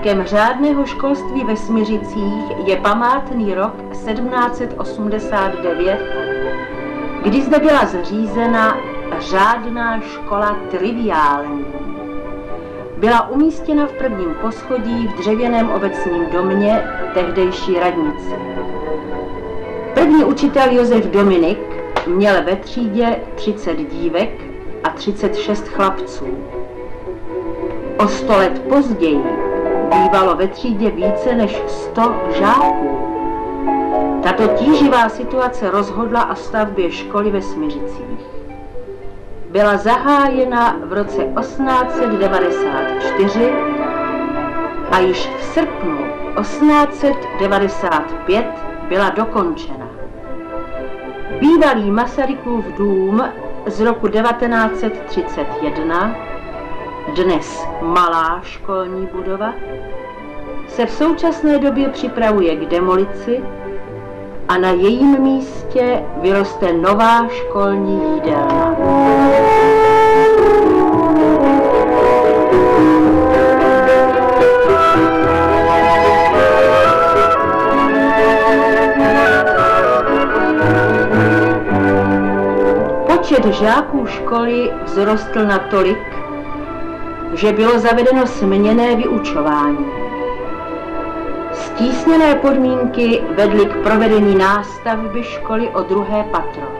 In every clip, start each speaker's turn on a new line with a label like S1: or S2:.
S1: Památkem řádného školství ve Směřicích je památný rok 1789, kdy zde byla zřízena řádná škola triviální. Byla umístěna v prvním poschodí v dřevěném obecním domě tehdejší radnice. První učitel Josef Dominik měl ve třídě 30 dívek a 36 chlapců. O sto let později bývalo ve třídě více než 100 žáků. Tato tíživá situace rozhodla o stavbě školy ve Smiřicích. Byla zahájena v roce 1894 a již v srpnu 1895 byla dokončena. Bývalý Masarykův dům z roku 1931 dnes malá školní budova, se v současné době připravuje k demolici a na jejím místě vyroste nová školní jídelna. Počet žáků školy vzrostl natolik, že bylo zavedeno směněné vyučování. Stísněné podmínky vedly k provedení nástavby školy o druhé patro.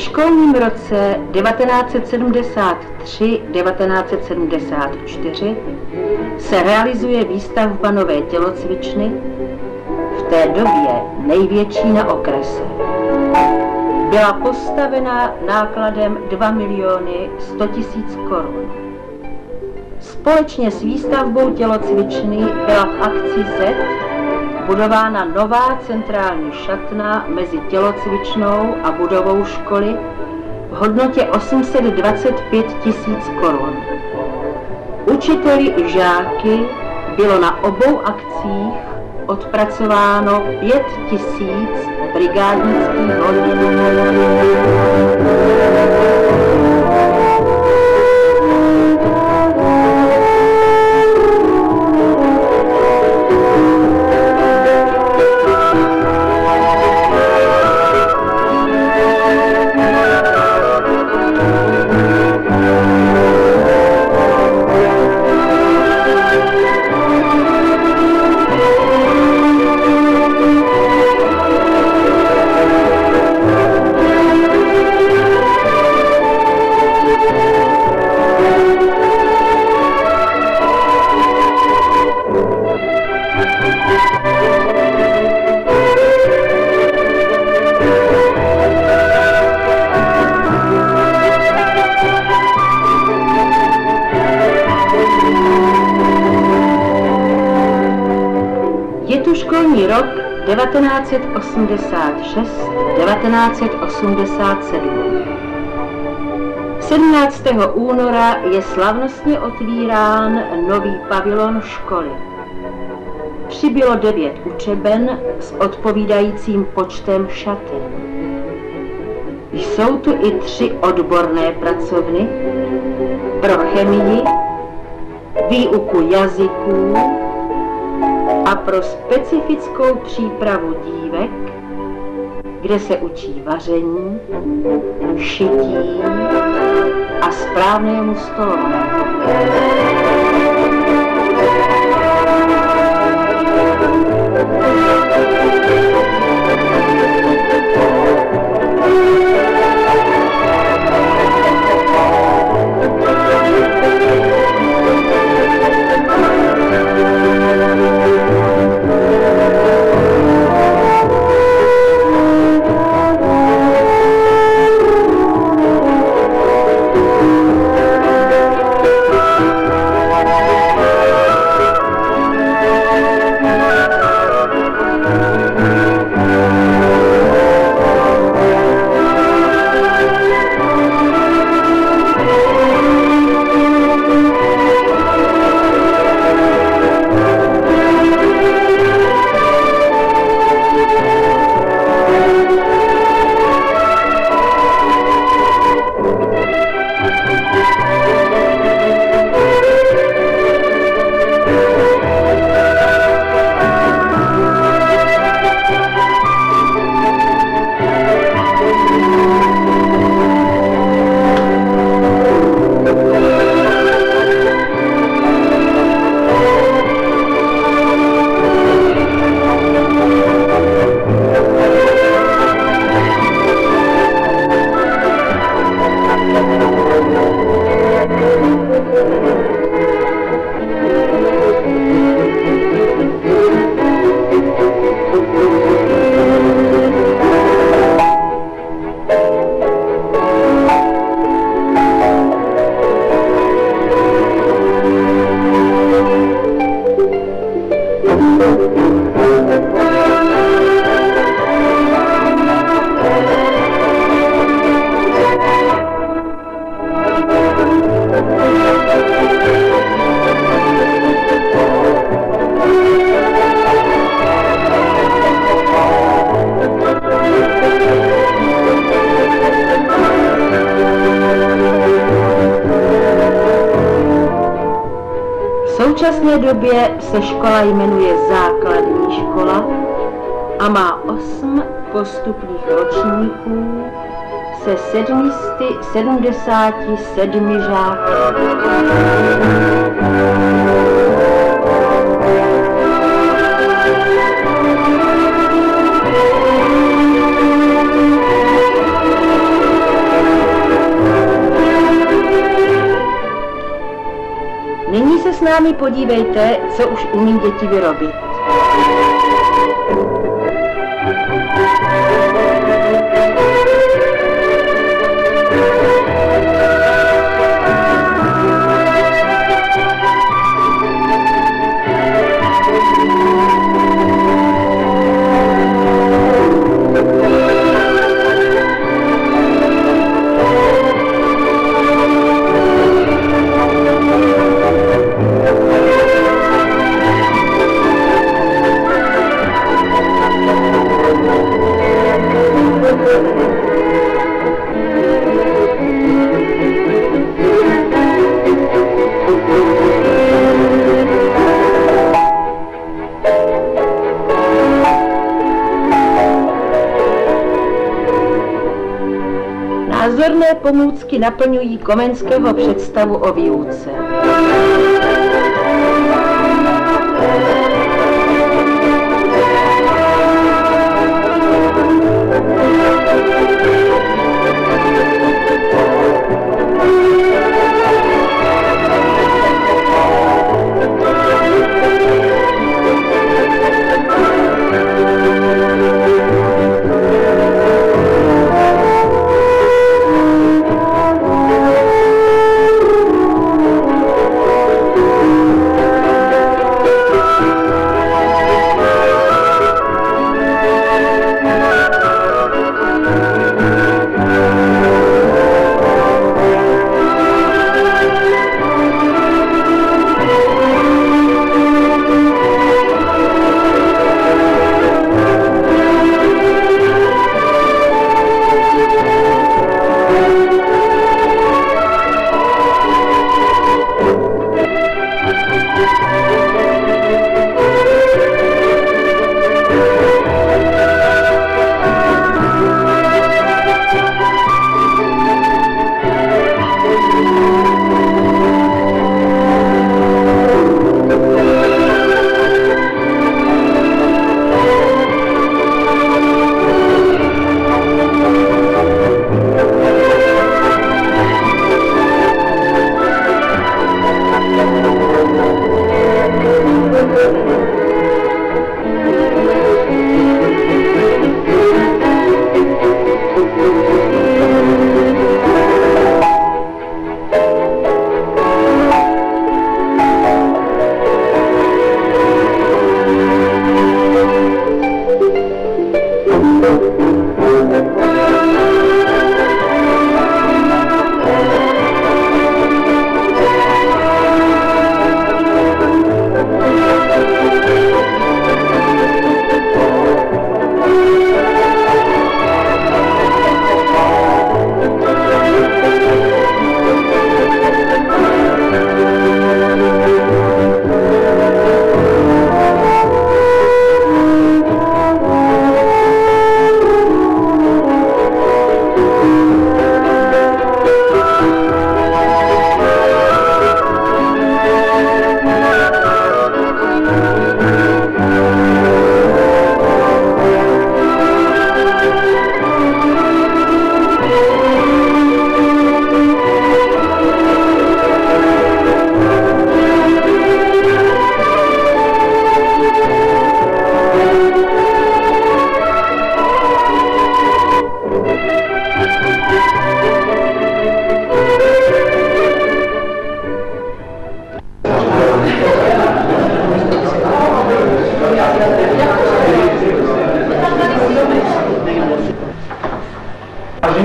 S1: Školním roce 1973-1974 se realizuje výstavba nové tělocvičny, v té době největší na okrese. Byla postavena nákladem 2 miliony 100 tisíc korun. Společně s výstavbou tělocvičny byla v akci Z budována nová centrální šatna mezi tělocvičnou a budovou školy v hodnotě 825 tisíc korun. Učiteli i žáky bylo na obou akcích odpracováno 5 tisíc brigádnických hodin. 1986-1987. 17. února je slavnostně otvírán nový pavilon školy. Přibylo devět učeben s odpovídajícím počtem šaten. Jsou tu i tři odborné pracovny pro chemii, výuku jazyků, a pro specifickou přípravu dívek, kde se učí vaření, šití a správnému stolu. Době se škola jmenuje Základní škola a má osm postupných ročníků se 777 žáky. Nyní se s námi podívejte, co už umí děti vyrobit. Názorné pomůcky naplňují Komenského představu o výuce.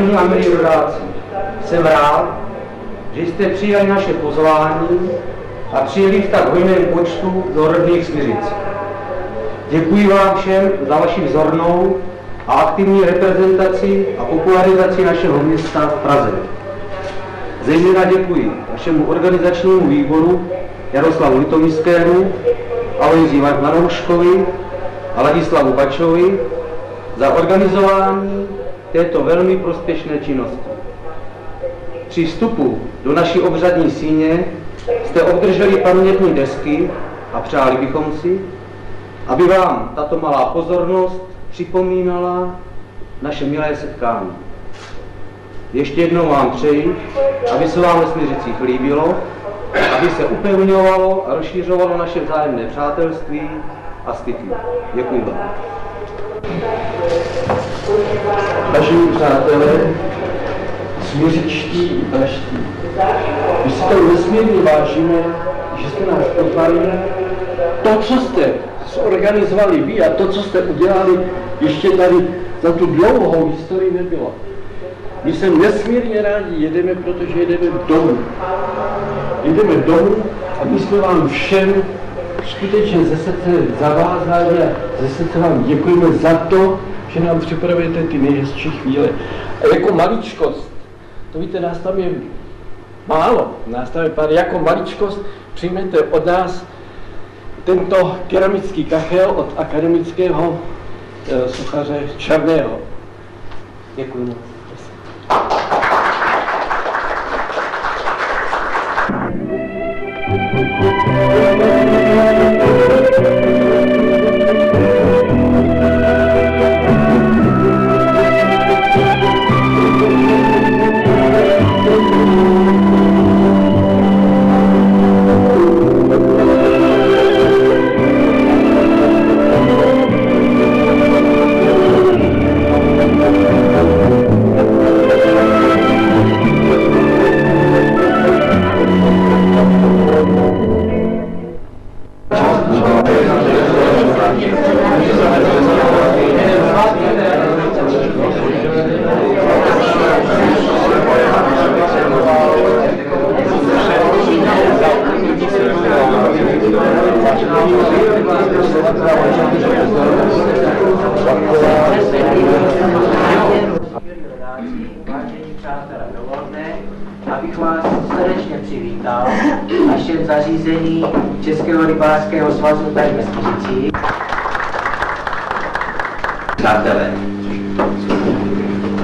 S2: Vážení a milí rodáci, jsem rád, že jste přijali naše pozvání a přijeli v tak hojném počtu do rodných Směřic. Děkuji vám všem za vaši vzornou a aktivní reprezentaci a popularizaci našeho města v Praze. Zejména děkuji našemu organizačnímu výboru Jaroslavu Litomyskému, Alojzi Manouškovi a Ladislavu Bačovi za organizování této velmi prospěšné činnosti. Při vstupu do naší obřadní síně jste obdrželi pamětní desky a přáli bychom si, aby vám tato malá pozornost připomínala naše milé setkání. Ještě jednou vám přeji, aby se vám ve Směřicích líbilo, aby se upevňovalo a rozšířovalo naše vzájemné přátelství a styky. Děkuji vám.
S3: Vážení přátelé, směřičtí i praští, my si to nesmírně vážíme, že jste nás pozvali. To, co jste zorganizovali vy a to, co jste udělali, ještě tady za tu dlouhou historii nebylo. My se nesmírně rádi jedeme, protože jedeme domů. Jedeme domů a my jsme vám všem skutečně ze srdce zavázali a ze srdce vám děkujeme za to, že nám připravujete ty nejhezčí chvíle. A jako maličkost, to víte, nás tam je málo, nás tam je pár, jako maličkost přijmete od nás tento keramický kachel od akademického e, suchaře Černého. Děkuji.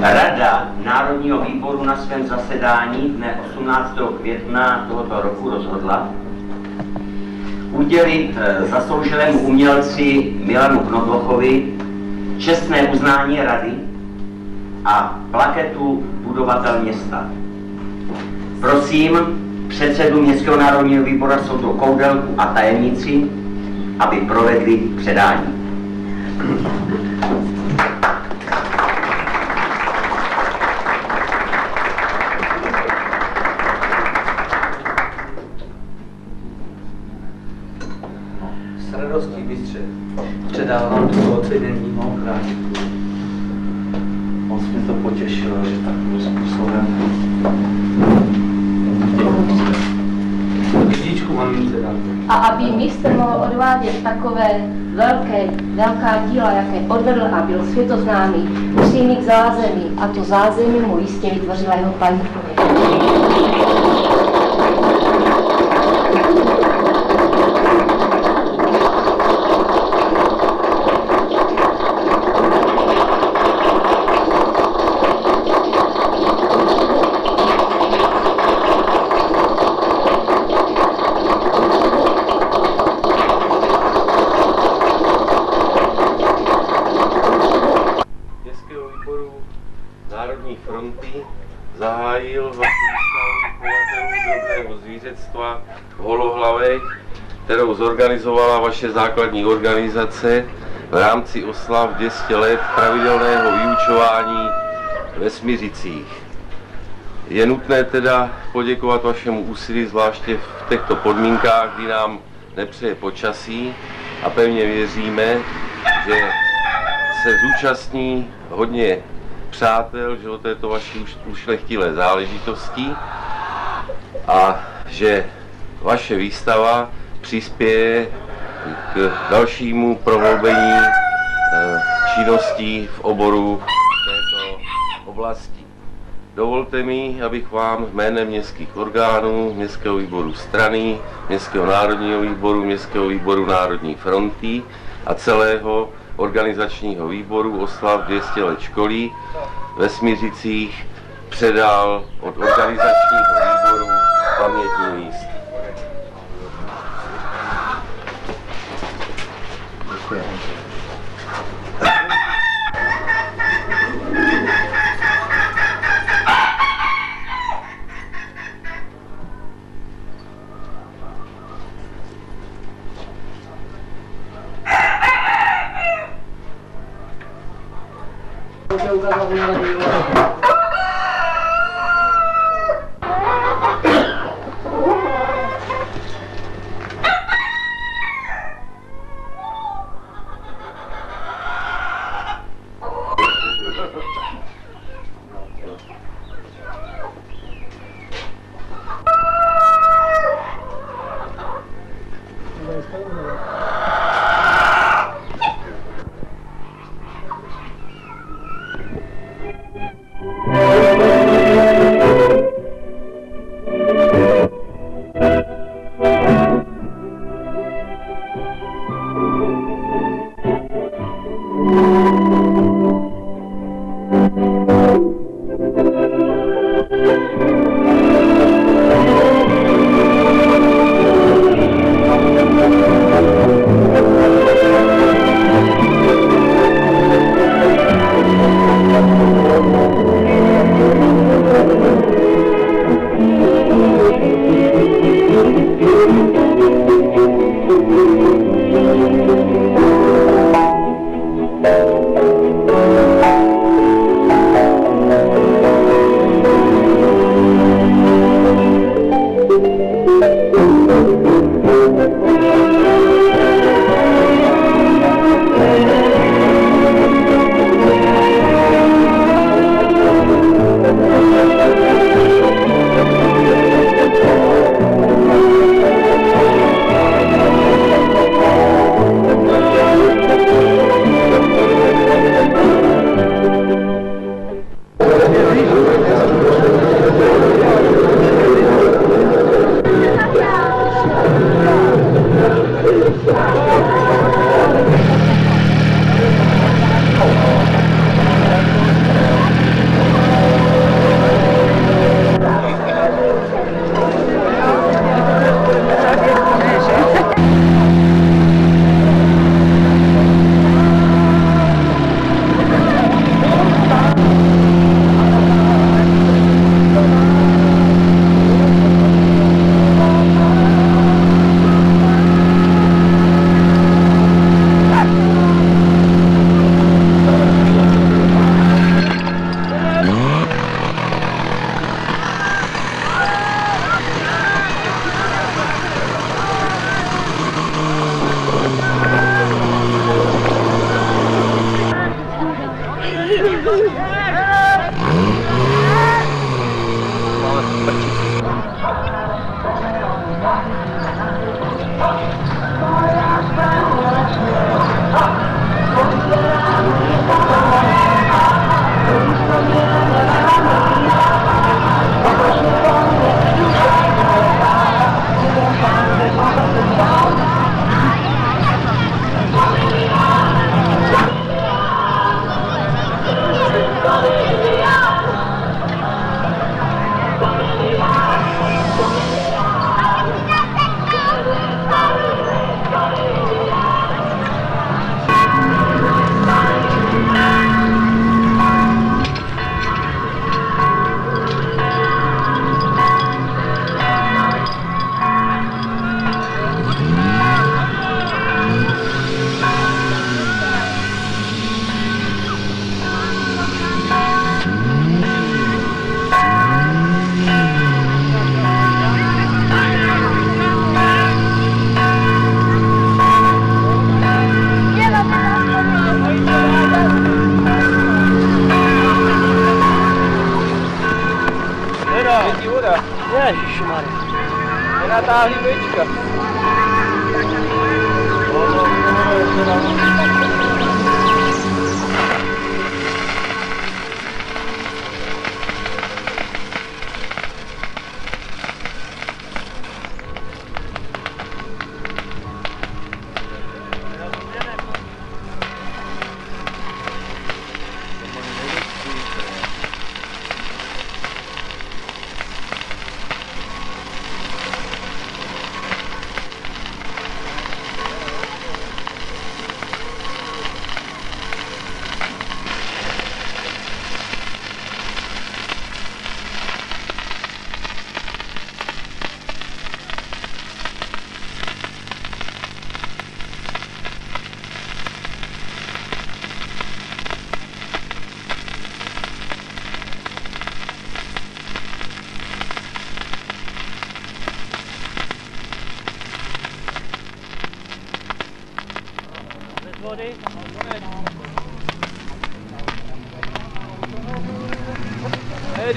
S4: Rada Národního výboru na svém zasedání dne 18. května tohoto roku rozhodla udělit eh, zasloužilému umělci Milanu Knoblochovi čestné uznání rady a plaketu budovatel města. Prosím předsedu Městského národního výboru Soudu Koudelku a tajemníci, aby provedli předání.
S5: Takové velké, velká díla, jaké odvedl a byl světoznámý, musí mít zázemí. A to zázemí mu jistě vytvořila jeho paní.
S6: Městského výboru Národní fronty zahájil vlastně výstavu chovatelů dobrého zvířectva v Holohlavech, kterou zorganizovala vaše základní organizace v rámci oslav 200 let pravidelného vyučování ve Smiřicích. Je nutné teda poděkovat vašemu úsilí, zvláště v těchto podmínkách, kdy nám nepřeje počasí a pevně věříme, že se zúčastní hodně přátel, že o této vaší ušlechtilé záležitosti. a že vaše výstava přispěje k dalšímu prohloubení eh, činností v oboru této oblasti. Dovolte mi, abych vám jménem městských orgánů, Městského výboru strany, Městského národního výboru, Městského výboru Národní fronty a celého organizačního výboru oslav 200 let školy ve Smiřicích předal od organizačního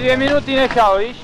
S7: 10 minuti in esaudici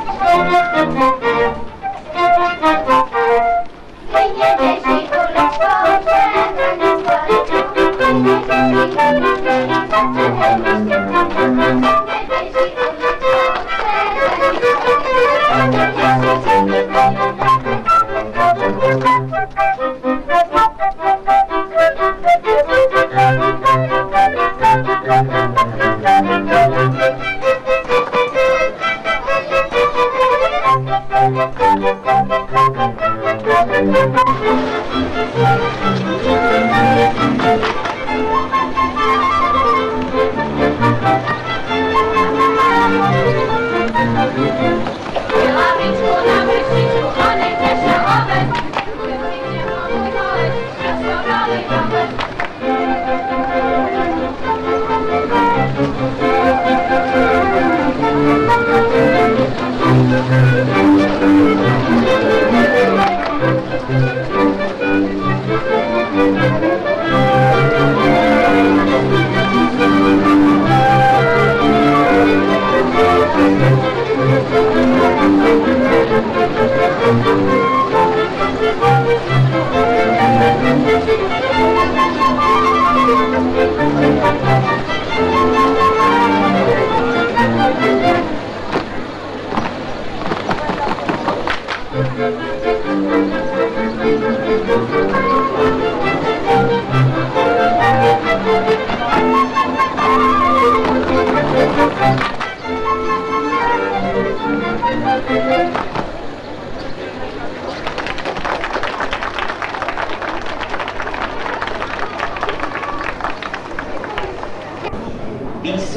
S7: 一年年，幸福乐翻天，万事顺心。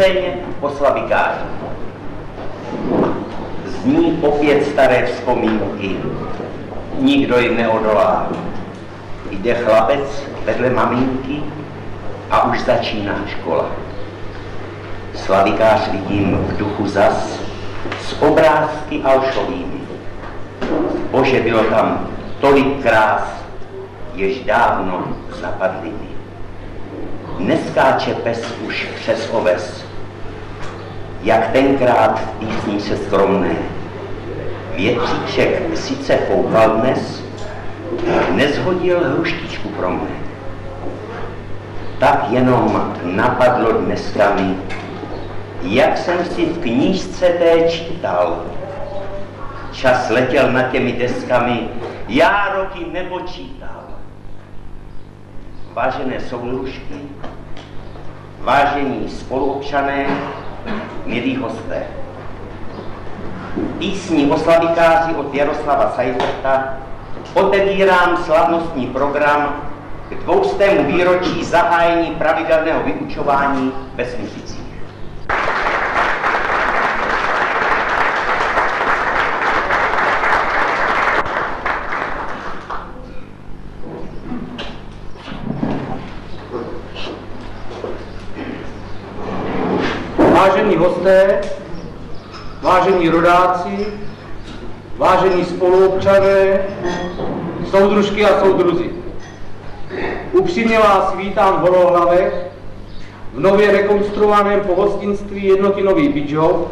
S4: Píseň o slavikáři. Zní opět staré vzpomínky, nikdo jim neodolá. Jde chlapec vedle maminky a už začíná škola. Slavikář vidím v duchu zas s obrázky alšovými. Bože, bylo tam tolik krás, jež dávno zapadly mi. Neskáče pes už přes oves, jak tenkrát v písničce skromné. Větříček sice foukal dnes, nezhodil hruštičku pro mne. Tak jenom napadlo dneska mi, jak jsem si v knížce té čítal. Čas letěl nad těmi deskami, já roky nepočítal. Vážené sourušky, vážení spoluobčané, milí hosté. Písní o slavikáři od Jaroslava Seiferta otevírám slavnostní program k dvoustému výročí zahájení pravidelného vyučování ve Smiřicích.
S2: Vážení hosté, vážení rodáci, vážení spoluobčané, soudružky a soudruzi. Upřímně vás vítám v Holohlavech v nově rekonstruovaném pohostinství jednoty Nový Bidžov,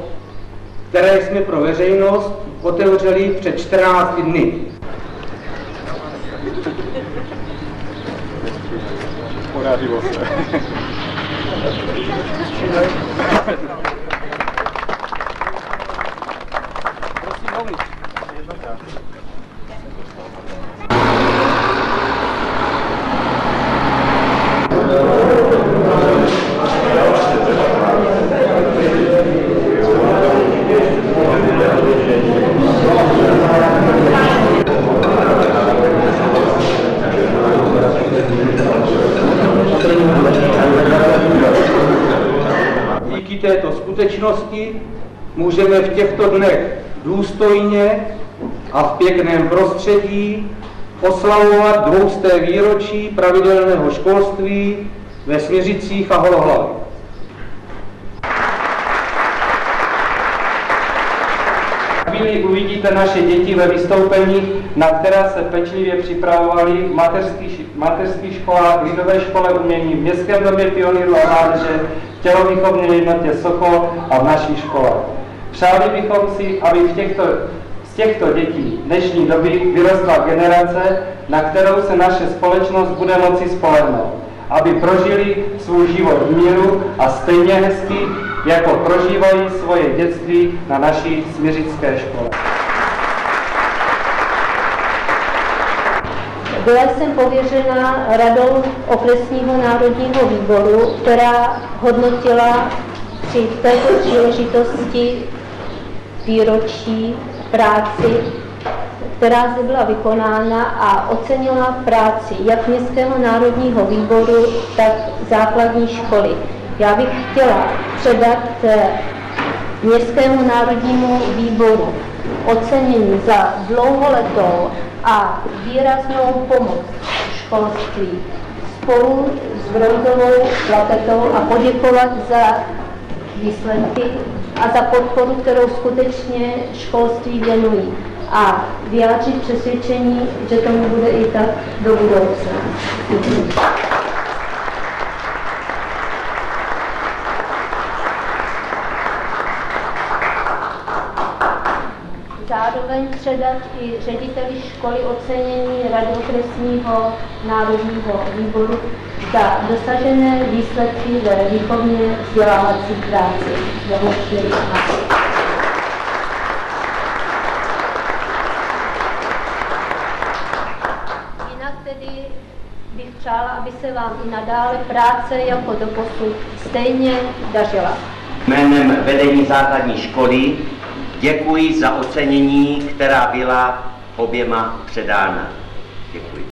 S2: které jsme pro veřejnost otevřeli před 14 dny.
S8: Podařilo se.
S2: Díky této skutečnosti můžeme v těchto dnech pěkném prostředí oslavovat dvousté výročí pravidelného školství ve Směřicích a Holohlavě. chvíli uvidíte naše děti ve vystoupení, na která se pečlivě připravovali v mateřských školách, lidové škole umění, v Městském domě pionýrů a mládeže, v tělovýchovné jednotě Sokol a v naší škole. Přáli bychom si, aby v těchto, těchto dětí dnešní doby vyrostla generace, na kterou se naše společnost bude moci spolehnout.
S9: aby prožili svůj život v míru a stejně hezky, jako prožívají svoje dětství na naší směřické škole.
S10: Byla jsem pověřena radou okresního národního výboru, která hodnotila při této příležitosti výročí práci, která zde byla vykonána a ocenila práci jak Městského národního výboru, tak základní školy. Já bych chtěla předat eh, Městskému národnímu výboru ocenění za dlouholetou a výraznou pomoc školství spolu s bronzovou plaketou a poděkovat za výsledky a za podporu, kterou skutečně školství věnují a vyjádřit přesvědčení, že tomu bude i tak do budoucna. zároveň předat i řediteli školy ocenění radokresního národního výboru za dosažené výsledky ve výchovně vzdělávací práci. Jinak tedy bych přála, aby se vám i nadále práce jako doposud stejně dařila.
S4: Jménem vedení základní školy děkuji za ocenění, která byla oběma předána.